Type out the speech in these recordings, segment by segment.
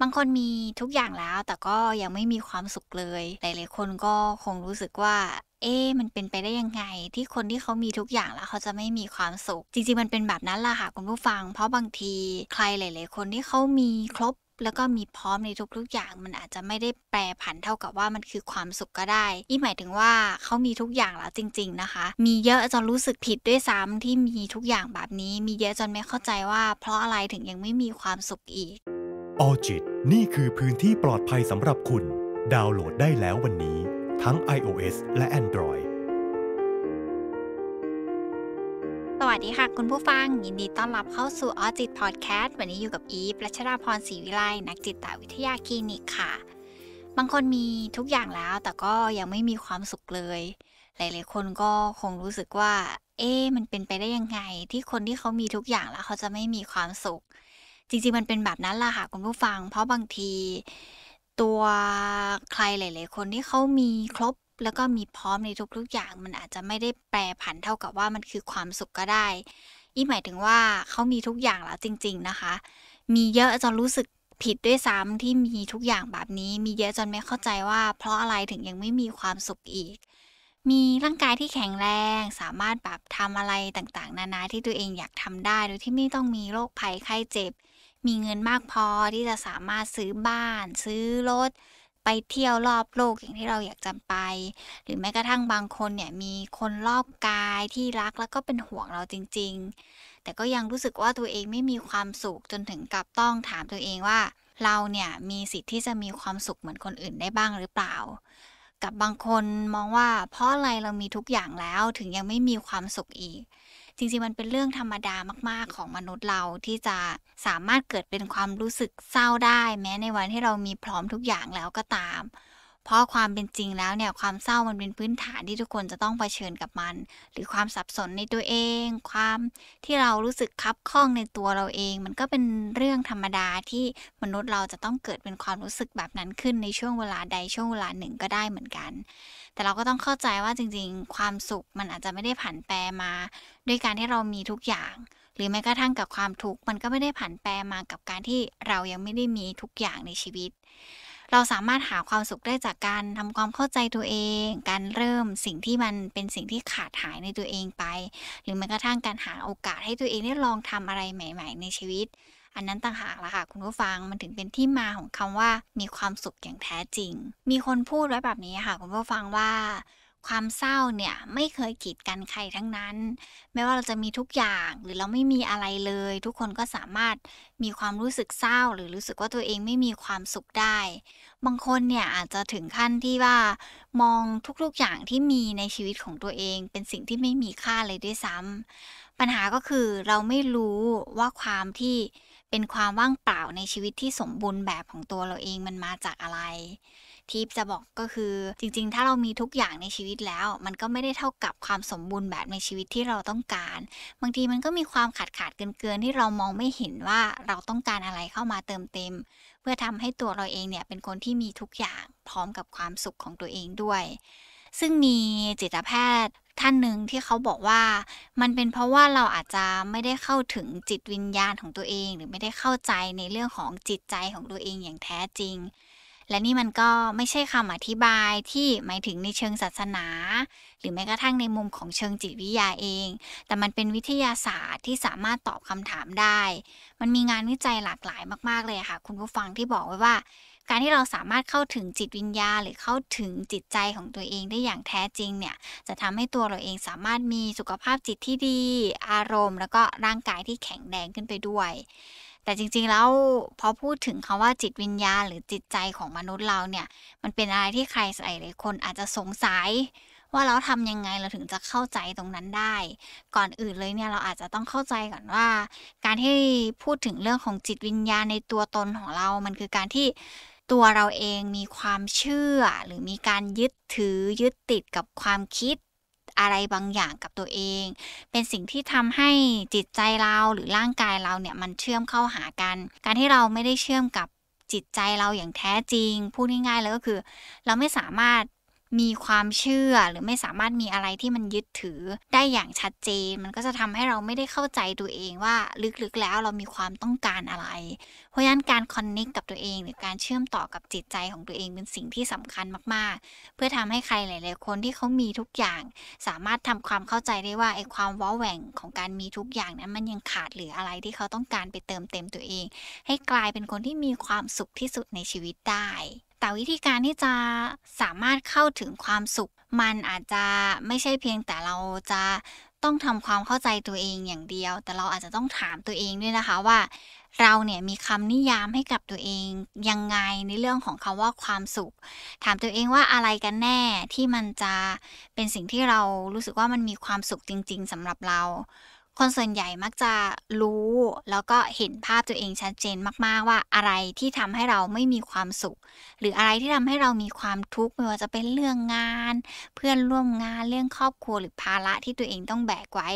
บางคนมีทุกอย่างแล้ว แต่ก็ยังไม่มีความสุขเลย หลายๆคนก็คงรู้สึกว่า เอ๊มันเป็นไปได้ยังไง ที่คนที่เขามีทุกอย่างแล้วเขาจะไม่มีความสุข จริงๆมันเป็นแบบนั้นแหละค่ะคุณผู้ฟัง เพราะบางทีใครหลาย ๆ คนที่เขามีครบแล้วก็มีพร้อมในทุกๆอย่างมันอาจจะไม่ได้แปรผันเท่ากับว่ามันคือความสุขก็ได้นี่หมายถึงว่าเขามีทุกอย่างแล้วจริง ๆนะคะ มีเยอะจนรู้สึกผิดด้วยซ้ำที่มีทุกอย่างแบบนี้ มีเยอะจนไม่เข้าใจว่า เพราะอะไรถึงยังไม่มีความสุขอีก ออจิตนี่คือพื้นที่ปลอดภัยสำหรับคุณ ดาวน์โหลดได้แล้ววันนี้ ทั้ง iOS และ Android สวัสดีค่ะ คุณผู้ฟัง ยินดีต้อนรับเข้าสู่ออจิตพอดแคสต์วันนี้อยู่กับอีฟรัชราพรศรีวิไลนักจิตวิทยาคลินิกค่ะ บางคนมีทุกอย่างแล้วแต่ก็ยังไม่มีความสุขเลย หลายๆ คนก็คงรู้สึกว่า เอ๊ะมันเป็นไปได้ยังไง ที่คนที่เขามีทุกอย่างแล้วเขาจะไม่มีความสุข จริง ๆ มันเป็นแบบนั้นแหละค่ะคุณผู้ฟัง เพราะบางที ตัวใครหลาย ๆ คนที่เขามีครบแล้วก็มีพร้อมในทุกๆอย่าง มันอาจจะไม่ได้แปรผันเท่ากับว่ามันคือความสุขก็ได้นี่หมายถึงว่าเขามีทุกอย่างแล้วจริง ๆ นะคะ มีเยอะจนรู้สึกผิดด้วยซ้ำที่มีทุกอย่างแบบนี้ มีเยอะจนไม่เข้าใจว่า เพราะอะไรถึงยังไม่มีความสุขอีก มีร่างกายที่แข็งแรงสามารถแบบทำอะไรต่างๆ นานาที่ตัวเองอยากทำได้ โดยที่ไม่ต้องมีโรคภัยไข้เจ็บ มีเงินมากพอที่จะสามารถซื้อบ้าน ซื้อรถ ไปเที่ยวรอบโลกอย่างที่เราอยากจะไป หรือแม้กระทั่งบางคนเนี่ยมีคนรอบกายที่รักแล้วก็เป็นห่วงเราจริง ๆ แต่ก็ยังรู้สึกว่าตัวเองไม่มีความสุขจนถึงกับต้องถามตัวเองว่า เราเนี่ยมีสิทธิ์ที่จะมีความสุขเหมือนคนอื่นได้บ้างหรือเปล่ากับบางคนมองว่าเพราะอะไรเรามีทุกอย่างแล้วถึงยังไม่มีความสุขอีก จริงๆมันเป็นเรื่องธรรมดามาก ๆ ของมนุษย์เราที่จะสามารถเกิดเป็นความรู้สึกเศร้าได้ แม้ในวันที่เรามีพร้อมทุกอย่างแล้วก็ตาม เพราะความเป็นจริงแล้วเนี่ยความเศร้ามันเป็นพื้นฐานที่ทุกคนจะต้องเผชิญกับมัน หรือความสับสนในตัวเอง ความที่เรารู้สึกคับข้องในตัวเราเอง มันก็เป็นเรื่องธรรมดาที่มนุษย์เราจะต้องเกิดเป็นความรู้สึกแบบนั้นขึ้นในช่วงเวลาใดช่วงเวลาหนึ่งก็ได้เหมือนกัน แต่เราก็ต้องเข้าใจว่าจริง ๆ ความสุขมันอาจจะไม่ได้ผันแปรมา ด้วยการที่เรามีทุกอย่างหรือแม้กระทั่งกับความทุกข์มันก็ไม่ได้ผันแปรมากับการที่เรายังไม่ได้มีทุกอย่างในชีวิต เราสามารถหาความสุขได้จากการทำความเข้าใจตัวเอง การเริ่มสิ่งที่มันเป็นสิ่งที่ขาดหายในตัวเองไป หรือแม้กระทั่งการหาโอกาสให้ตัวเองได้ลองทำอะไรใหม่ ๆ ในชีวิต อันนั้นต่างหากละค่ะคุณผู้ฟังมันถึงเป็นที่มาของคำว่ามีความสุขอย่างแท้จริง มีคนพูดไว้แบบนี้ค่ะคุณผู้ฟังว่า ความเศร้าเนี่ยไม่เคยกีดกันใครทั้งนั้นไม่ว่าเราจะมีทุกอย่างหรือเราไม่มีอะไรเลย ทุกคนก็สามารถมีความรู้สึกเศร้า หรือรู้สึกว่าตัวเองไม่มีความสุขได้ บางคนเนี่ยอาจจะถึงขั้นที่ว่ามองทุกๆอย่างที่มีในชีวิตของตัวเอง เป็นสิ่งที่ไม่มีค่าเลยด้วยซ้ำปัญหาก็คือเราไม่รู้ว่าความที่เป็นความว่างเปล่าในชีวิตที่สมบูรณ์แบบของตัวเราเองมันมาจากอะไร ที่จะบอกก็คือจริง ๆ ถ้าเรามีทุกอย่างในชีวิตแล้ว มันก็ไม่ได้เท่ากับความสมบูรณ์แบบในชีวิตที่เราต้องการ บางทีมันก็มีความขาดขาดเกินเกินที่เรามองไม่เห็นว่าเราต้องการอะไรเข้ามาเติมเต็ม เพื่อทำให้ตัวเราเองเนี่ยเป็นคนที่มีทุกอย่างพร้อมกับความสุขของตัวเองด้วย ซึ่งมีจิตแพทย์ท่านหนึ่งที่เขาบอกว่ามันเป็นเพราะว่าเราอาจจะไม่ได้เข้าถึงจิตวิญญาณของตัวเอง หรือไม่ได้เข้าใจในเรื่องของจิตใจของตัวเองอย่างแท้จริง และนี่มันก็ไม่ใช่คำอธิบายที่หมายถึงในเชิงศาสนา หรือแม้กระทั่งในมุมของเชิงจิตวิทยาเอง แต่มันเป็นวิทยาศาสตร์ที่สามารถตอบคำถามได้ มันมีงานวิจัยหลากหลายมาก ๆ เลยค่ะ คุณผู้ฟังที่บอกไว้ว่า การที่เราสามารถเข้าถึงจิตวิญญาหรือเข้าถึงจิตใจของตัวเองได้อย่างแท้จริงเนี่ยจะทำให้ตัวเราเองสามารถมีสุขภาพจิตที่ดี อารมณ์ แล้วก็ร่างกายที่แข็งแรงขึ้นไปด้วย แต่จริงๆแล้วพอพูดถึงคำว่าจิตวิญญาณหรือจิตใจของมนุษย์เราเนี่ย มันเป็นอะไรที่ใครหลายๆคนอาจจะสงสัยว่าเราทำยังไงเราถึงจะเข้าใจตรงนั้นได้ ก่อนอื่นเลยเนี่ยเราอาจจะต้องเข้าใจก่อนว่า การที่พูดถึงเรื่องของจิตวิญญาณในตัวตนของเรา มันคือการที่ตัวเราเองมีความเชื่อ หรือมีการยึดถือยึดติดกับความคิด อะไรบางอย่างกับตัวเอง เป็นสิ่งที่ทำให้จิตใจเราหรือร่างกายเราเนี่ยมันเชื่อมเข้าหากัน การที่เราไม่ได้เชื่อมกับจิตใจเราอย่างแท้จริง พูดง่ายๆเลยก็คือ เราไม่สามารถ มีความเชื่อหรือไม่สามารถมีอะไรที่มันยึดถือได้อย่างชัดเจน มันก็จะทำให้เราไม่ได้เข้าใจตัวเองว่าลึกๆแล้วเรามีความต้องการอะไร เพราะฉะนั้นการคอนเน็กกับตัวเอง หรือการเชื่อมต่อกับจิตใจของตัวเองเป็นสิ่งที่สำคัญมากๆ เพื่อทำให้ใครหลาย ๆ คนที่เขามีทุกอย่าง สามารถทำความเข้าใจได้ว่าไอ้ความว้าแหว่งของการมีทุกอย่างนั้นมันยังขาดเหลืออะไรที่เขาต้องการไปเติมเต็มตัวเอง ให้กลายเป็นคนที่มีความสุขที่สุดในชีวิตได้ แต่วิธีการที่จะสามารถเข้าถึงความสุข มันอาจจะไม่ใช่เพียงแต่เราจะต้องทำความเข้าใจตัวเองอย่างเดียว แต่เราอาจจะต้องถามตัวเองด้วยนะคะว่า เราเนี่ยมีคำนิยามให้กับตัวเองยังไงในเรื่องของคำว่าความสุข ถามตัวเองว่าอะไรกันแน่ที่มันจะเป็นสิ่งที่เรารู้สึกว่ามันมีความสุขจริง ๆสำหรับเรา คนส่วนใหญ่มักจะรู้ แล้วก็เห็นภาพตัวเองชัดเจนมาก ๆ ว่าอะไรที่ทำให้เราไม่มีความสุข หรืออะไรที่ทำให้เรามีความทุกข์ไม่ว่าจะเป็นเรื่องงาน เพื่อนร่วมงานเรื่องครอบครัวหรือภาระที่ตัวเองต้องแบกไว้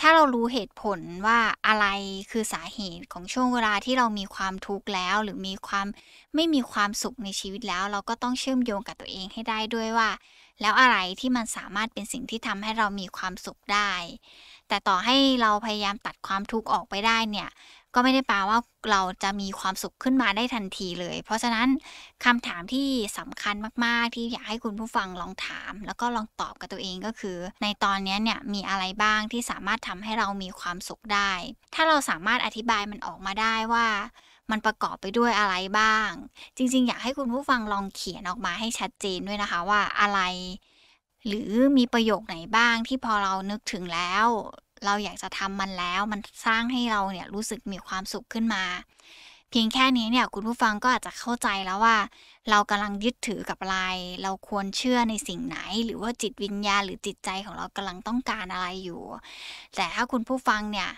ถ้าเรารู้เหตุผลว่าอะไรคือสาเหตุของช่วงเวลาที่เรามีความทุกข์แล้ว หรือมีความไม่มีความสุขในชีวิตแล้ว เราก็ต้องเชื่อมโยงกับตัวเองให้ได้ด้วยว่า แล้วอะไรที่มันสามารถเป็นสิ่งที่ทำให้เรามีความสุขได้ แต่ต่อให้เราพยายามตัดความทุกข์ออกไปได้เนี่ย ก็ไม่ได้แปลว่าเราจะมีความสุขขึ้นมาได้ทันทีเลย เพราะฉะนั้นคำถามที่สำคัญมาก ๆ ที่อยากให้คุณผู้ฟังลองถาม แล้วก็ลองตอบกับตัวเองก็คือ ในตอนนี้เนี่ยมีอะไรบ้างที่สามารถทำให้เรามีความสุขได้ ถ้าเราสามารถอธิบายมันออกมาได้ว่า มันประกอบไปด้วยอะไรบ้าง จริง ๆ อยากให้คุณผู้ฟังลองเขียนออกมาให้ชัดเจนด้วยนะคะว่าอะไร หรือมีประโยคไหนบ้างที่พอเรานึกถึงแล้ว เราอยากจะทำมันแล้วมันสร้างให้เราเนี่ยรู้สึกมีความสุขขึ้นมา เพียงแค่นี้เนี่ยคุณผู้ฟังก็อาจจะเข้าใจแล้วว่า เรากำลังยึดถือกับอะไร เราควรเชื่อในสิ่งไหน หรือว่าจิตวิญญาณหรือจิตใจของเรากำลังต้องการอะไรอยู่ แต่ถ้าคุณผู้ฟังเนี่ย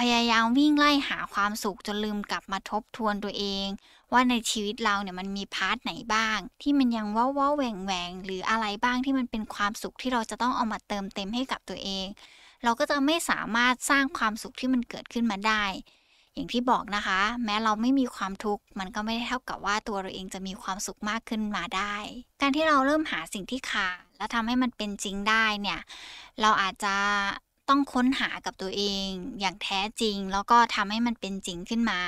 พยายามวิ่งไล่หาความสุขจนลืมกลับมาทบทวนตัวเอง ว่าในชีวิตเราเนี่ยมันมีพาร์ทไหนบ้าง ที่มันยังว้าวแหว่งแหวงหรืออะไรบ้างที่มันเป็นความสุขที่เราจะต้องเอามาเติมเต็มให้กับตัวเอง เราก็จะไม่สามารถสร้างความสุขที่มันเกิดขึ้นมาได้ อย่างที่บอกนะคะ แม้เราไม่มีความทุกข์มันก็ไม่ได้เท่ากับว่าตัวเราเองจะมีความสุขมากขึ้นมาได้ การที่เราเริ่มหาสิ่งที่ขาดแล้วทำให้มันเป็นจริงได้เนี่ยเราอาจจะต้องค้นหากับตัวเองอย่างแท้จริง แล้วก็ทำให้มันเป็นจริงขึ้นมา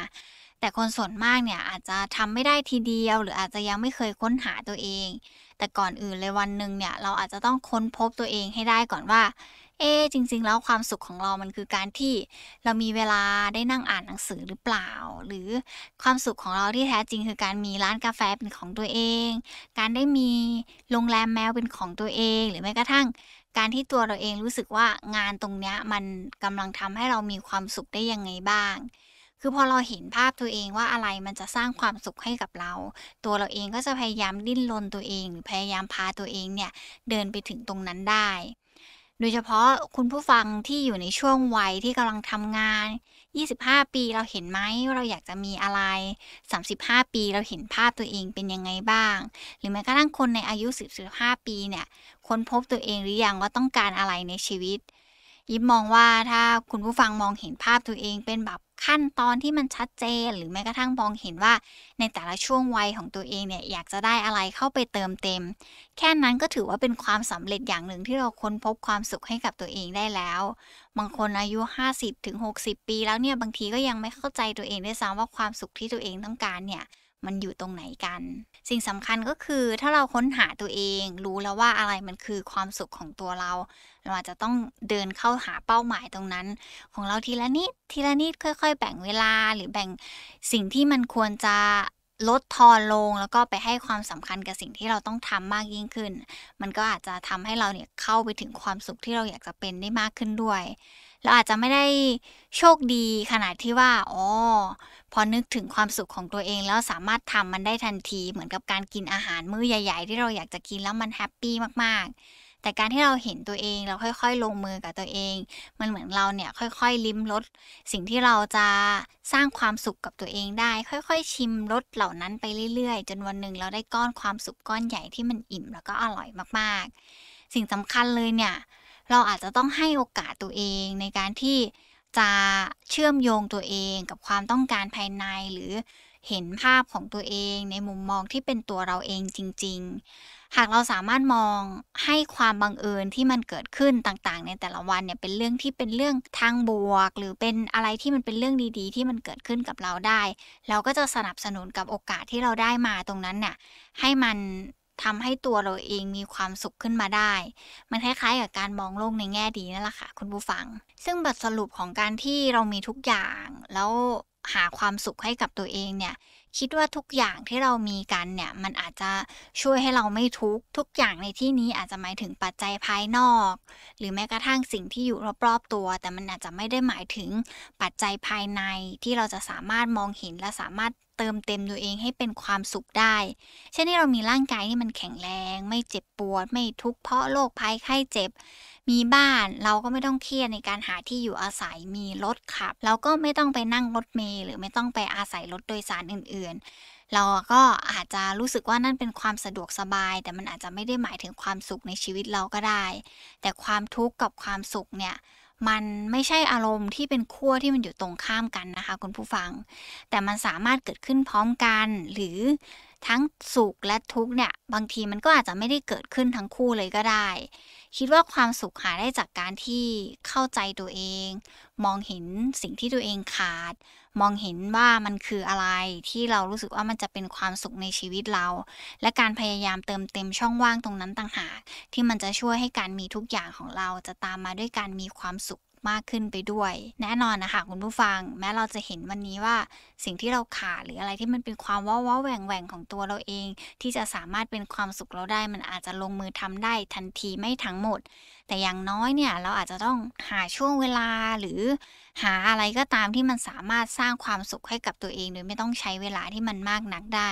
แต่คนส่วนมากเนี่ยอาจจะทำไม่ได้ทีเดียว หรืออาจจะยังไม่เคยค้นหาตัวเอง แต่ก่อนอื่นเลยวันหนึ่งเนี่ยเราอาจจะต้องค้นพบตัวเองให้ได้ก่อนว่า เอ๊จริง ๆ แล้วความสุขของเรามันคือการที่เรามีเวลาได้นั่งอ่านหนังสือหรือเปล่า หรือความสุขของเราที่แท้จริงคือการมีร้านกาแฟเป็นของตัวเอง การได้มีโรงแรมแมวเป็นของตัวเอง หรือแม้กระทั่งการที่ตัวเราเองรู้สึกว่างานตรงนี้มันกำลังทำให้เรามีความสุขได้ยังไงบ้าง คือพอเราเห็นภาพตัวเองว่าอะไรมันจะสร้างความสุขให้กับเรา ตัวเราเองก็จะพยายามดิ้นรนตัวเอง หรือพยายามพาตัวเองเนี่ยเดินไปถึงตรงนั้นได้ โดยเฉพาะคุณผู้ฟังที่อยู่ในช่วงวัยที่กำลังทำงาน 25 ปีเราเห็นไหมเราอยากจะมีอะไร 35 ปีเราเห็นภาพตัวเองเป็นยังไงบ้าง หรือแม้กระทั่งคนในอายุ15ปีเนี่ยค้นพบตัวเองหรือยังว่าต้องการอะไรในชีวิต ยิบมองว่าถ้าคุณผู้ฟังมองเห็นภาพตัวเองเป็นแบบ ขั้นตอนที่มันชัดเจน หรือแม้กระทั่งมองเห็นว่า ในแต่ละช่วงวัยของตัวเองเนี่ยอยากจะได้อะไรเข้าไปเติมเต็ม แค่นั้นก็ถือว่าเป็นความสำเร็จอย่างหนึ่งที่เราค้นพบความสุขให้กับตัวเองได้แล้ว บางคนอายุ 50ถึง60 ปีแล้วเนี่ยบางทีก็ยังไม่เข้าใจตัวเองด้วยซ้ำว่าความสุขที่ตัวเองต้องการเนี่ย มันอยู่ตรงไหนกัน สิ่งสำคัญก็คือถ้าเราค้นหาตัวเอง รู้แล้วว่าอะไรมันคือความสุขของตัวเรา เราอาจจะต้องเดินเข้าหาเป้าหมายตรงนั้น ของเราทีละนิดทีละนิดค่อย ๆ แบ่งเวลาหรือแบ่งสิ่งที่มันควรจะ ลดทอนลงแล้วก็ไปให้ความสำคัญกับสิ่งที่เราต้องทำมากยิ่งขึ้น มันก็อาจจะทำให้เราเนี่ยเข้าไปถึงความสุขที่เราอยากจะเป็นได้มากขึ้นด้วยเราอาจจะไม่ได้โชคดีขนาดที่ว่าอ๋อพอนึกถึงความสุขของตัวเองแล้วสามารถทำมันได้ทันทีเหมือนกับการกินอาหารมื้อใหญ่ ๆ ที่เราอยากจะกินแล้วมันแฮปปี้มากๆ แต่การที่เราเห็นตัวเองเราค่อย ๆ ลงมือกับตัวเอง มันเหมือนเราเนี่ยค่อย ๆ ลิ้มรสสิ่งที่เราจะสร้างความสุขกับตัวเองได้ ค่อย ๆ ชิมรสเหล่านั้นไปเรื่อย ๆ จนวันหนึ่งเราได้ก้อนความสุขก้อนใหญ่ที่มันอิ่มแล้วก็อร่อยมากๆ สิ่งสำคัญเลยเนี่ยเราอาจจะต้องให้โอกาสตัวเองในการที่จะเชื่อมโยงตัวเองกับความต้องการภายในหรือเห็นภาพของตัวเองในมุมมองที่เป็นตัวเราเองจริง ๆ หากเราสามารถมองให้ความบังเอิญที่มันเกิดขึ้นต่างๆ ในแต่ละวันเนี่ยเป็นเรื่องที่เป็นเรื่องทางบวก หรือเป็นอะไรที่มันเป็นเรื่องดีๆ ที่มันเกิดขึ้นกับเราได้ เราก็จะสนับสนุนกับโอกาสที่เราได้มาตรงนั้นเนี่ยให้มันทำให้ตัวเราเองมีความสุขขึ้นมาได้ มันคล้ายๆกับการมองโลกในแง่ดีนั่นแหละค่ะคุณผู้ฟัง ซึ่งบทสรุปของการที่เรามีทุกอย่าง แล้วหาความสุขให้กับตัวเองเนี่ย คิดว่าทุกอย่างที่เรามีกันเนี่ย มันอาจจะช่วยให้เราไม่ทุกทุกอย่างในที่นี้อาจจะหมายถึงปัจจัยภายนอก หรือแม้กระทั่งสิ่งที่อยู่รอบๆตัว แต่มันอาจจะไม่ได้หมายถึงปัจจัยภายในที่เราจะสามารถมองเห็นและสามารถเติมเต็มตัวเองให้เป็นความสุขได้ เช่นที่เรามีร่างกายที่มันแข็งแรง ไม่เจ็บปวด ไม่ทุกข์เพราะโรคภัยไข้เจ็บ มีบ้านเราก็ไม่ต้องเครียดในการหาที่อยู่อาศัยมีรถขับ เราก็ไม่ต้องไปนั่งรถเมล์หรือไม่ต้องไปอาศัยรถโดยสารอื่นๆ เราก็อาจจะรู้สึกว่านั่นเป็นความสะดวกสบาย แต่มันอาจจะไม่ได้หมายถึงความสุขในชีวิตเราก็ได้ แต่ความทุกข์กับความสุขเนี่ยมันไม่ใช่อารมณ์ที่เป็นขั้วที่มันอยู่ตรงข้ามกันนะคะคุณผู้ฟัง แต่มันสามารถเกิดขึ้นพร้อมกัน หรือทั้งสุขและทุกข์เนี่ย บางทีมันก็อาจจะไม่ได้เกิดขึ้นทั้งคู่เลยก็ได้ คิดว่าความสุขหาได้จากการที่เข้าใจตัวเอง มองเห็นสิ่งที่ตัวเองขาด มองเห็นว่ามันคืออะไรที่เรารู้สึกว่ามันจะเป็นความสุขในชีวิตเรา และการพยายามเติมเต็มช่องว่างตรงนั้นต่างหาก ที่มันจะช่วยให้การมีทุกอย่างของเราจะตามมาด้วยการมีความสุข มากขึ้นไปด้วย แน่นอนนะคะคุณผู้ฟัง แม้เราจะเห็นวันนี้ว่าสิ่งที่เราขาดหรืออะไรที่มันเป็นความว้าวแหว่งแหว่งของตัวเราเอง ที่จะสามารถเป็นความสุขเราได้ มันอาจจะลงมือทำได้ทันทีไม่ทั้งหมด แต่อย่างน้อยเนี่ยเราอาจจะต้องหาช่วงเวลาหรือหาอะไรก็ตามที่มันสามารถสร้างความสุขให้กับตัวเอง โดยไม่ต้องใช้เวลาที่มันมากนักได้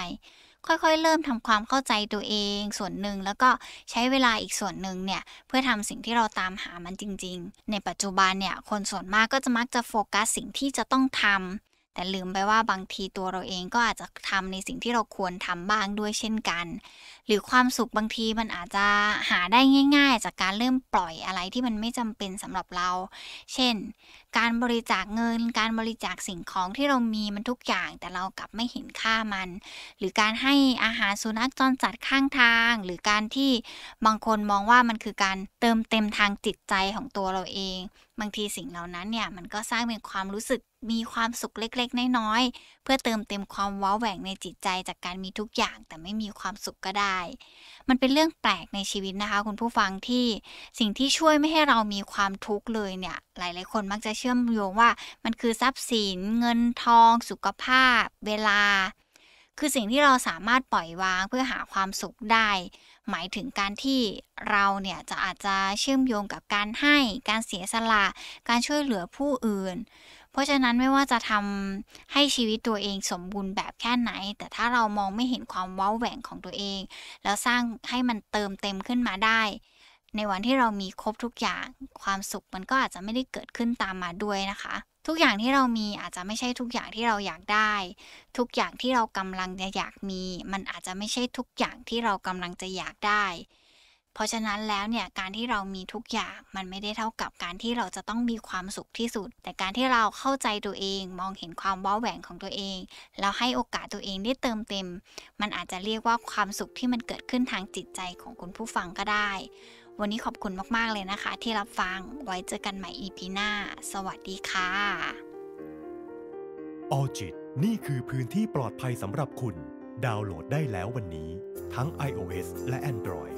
ค่อยๆ เริ่มทำความเข้าใจตัวเองส่วนหนึ่งแล้วก็ใช้เวลาอีกส่วนหนึ่งเนี่ยเพื่อทำสิ่งที่เราตามหามันจริง ๆ ในปัจจุบันเนี่ยคนส่วนมากก็จะมักจะโฟกัสสิ่งที่จะต้องทำ แต่ลืมไปว่าบางทีตัวเราเองก็อาจจะทำในสิ่งที่เราควรทำบ้างด้วยเช่นกัน หรือความสุขบางทีมันอาจจะหาได้ง่าย ๆ จากการเริ่มปล่อยอะไรที่มันไม่จำเป็นสำหรับเรา เช่น การบริจาคเงิน การบริจาคสิ่งของที่เรามีมันทุกอย่าง แต่เรากลับไม่เห็นค่ามัน หรือการให้อาหารสุนัขจรจัดข้างทาง หรือการที่บางคนมองว่ามันคือการเติมเต็มทางจิตใจของตัวเราเอง บางทีสิ่งเหล่านั้นเนี่ยมันก็สร้างเป็นความรู้สึก มีความสุขเล็กๆ น้อยๆ เพื่อเติมเต็มความว้าแหว่งในจิตใจจากการมีทุกอย่างแต่ไม่มีความสุขก็ได้ มันเป็นเรื่องแปลกในชีวิตนะคะ คุณผู้ฟังที่สิ่งที่ช่วยไม่ให้เรามีความทุกข์เลยเนี่ย หลายๆ คนมักจะเชื่อมโยงว่า มันคือทรัพย์สิน เงินทอง สุขภาพ เวลา คือสิ่งที่เราสามารถปล่อยวางเพื่อหาความสุขได้ หมายถึงการที่เราเนี่ยจะอาจจะเชื่อมโยงกับการให้ การเสียสละ การช่วยเหลือผู้อื่น เพราะฉะนั้นไม่ว่าจะทำให้ชีวิตตัวเองสมบูรณ์แบบแค่ไหน แต่ถ้าเรามองไม่เห็นความว้าแหว่งของตัวเอง แล้วสร้างให้มันเติมเต็มขึ้นมาได้ ในวันที่เรามีครบทุกอย่าง ความสุขมันก็อาจจะไม่ได้เกิดขึ้นตามมาด้วยนะคะ ทุกอย่างที่เรามีอาจจะไม่ใช่ทุกอย่างที่เราอยากได้ ทุกอย่างที่เรากำลังจะอยากมี มันอาจจะไม่ใช่ทุกอย่างที่เรากำลังจะอยากได้ เพราะฉะนั้นแล้วเนี่ยการที่เรามีทุกอย่างมันไม่ได้เท่ากับการที่เราจะต้องมีความสุขที่สุด แต่การที่เราเข้าใจตัวเอง มองเห็นความว้าแหว่งของตัวเอง แล้วให้โอกาสตัวเองได้เติมเต็ม มันอาจจะเรียกว่าความสุขที่มันเกิดขึ้นทางจิตใจของคุณผู้ฟังก็ได้ วันนี้ขอบคุณมากๆเลยนะคะ ที่รับฟังไว้เจอกันใหม่ EP หน้า สวัสดีค่ะออจิตนี่คือพื้นที่ปลอดภัยสำหรับคุณ ดาวน์โหลดได้แล้ววันนี้ ทั้ง iOS และ Android